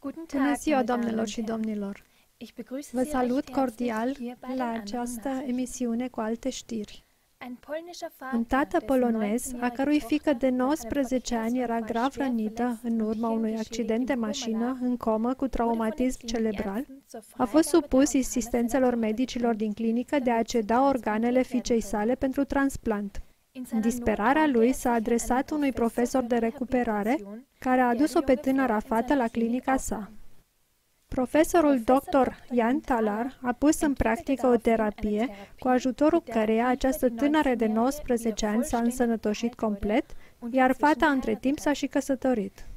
Bună ziua, doamnelor și domnilor! Vă salut cordial la această emisiune cu alte știri. Un tată polonez, a cărui fică de 19 ani era grav rănită în urma unui accident de mașină, în comă cu traumatism cerebral, a fost supus insistențelor medicilor din clinică de a ceda organele fiicei sale pentru transplant. În disperarea lui s-a adresat unui profesor de recuperare care a adus-o pe tânăra fată la clinica sa. Profesorul dr. Jan Talar a pus în practică o terapie cu ajutorul căreia această tânără de 19 ani s-a însănătoșit complet, iar fata între timp s-a și căsătorit.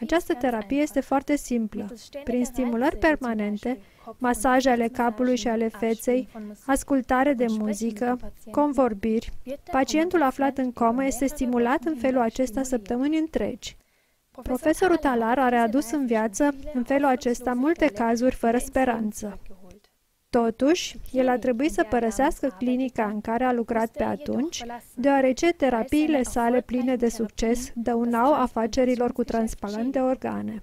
Această terapie este foarte simplă. Prin stimulări permanente, masaje ale capului și ale feței, ascultare de muzică, convorbiri, pacientul aflat în comă este stimulat în felul acesta săptămâni întregi. Profesorul Talar a readus în viață, în felul acesta, multe cazuri fără speranță. Totuși, el a trebuit să părăsească clinica în care a lucrat pe atunci, deoarece terapiile sale pline de succes dăunau afacerilor cu transplant de organe.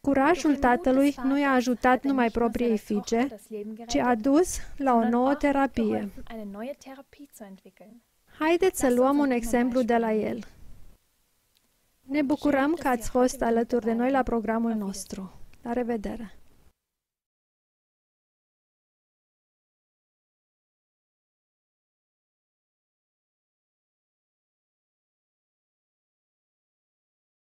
Curajul tatălui nu i-a ajutat numai propriei fiice, ci a dus la o nouă terapie. Haideți să luăm un exemplu de la el. Ne bucurăm că ați fost alături de noi la programul nostru. La revedere!